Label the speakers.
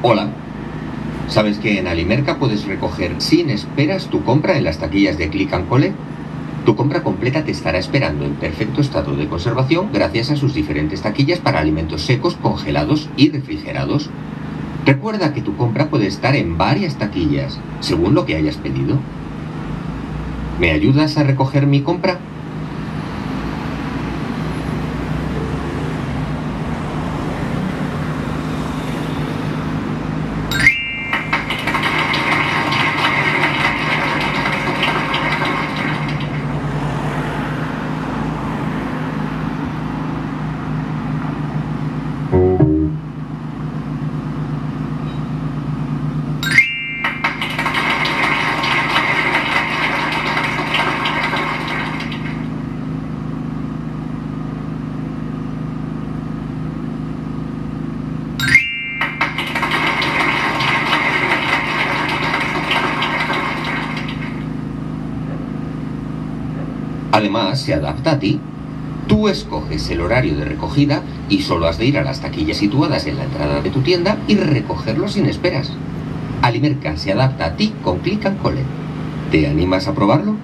Speaker 1: Hola. ¿Sabes que en Alimerca puedes recoger sin esperas tu compra en las taquillas de Click and? Tu compra completa te estará esperando en perfecto estado de conservación gracias a sus diferentes taquillas para alimentos secos, congelados y refrigerados. Recuerda que tu compra puede estar en varias taquillas, según lo que hayas pedido. ¿Me ayudas a recoger mi compra? Además, se adapta a ti. Tú escoges el horario de recogida y solo has de ir a las taquillas situadas en la entrada de tu tienda y recogerlo sin esperas. Alimerca se adapta a ti con Click and Collect. ¿Te animas a probarlo?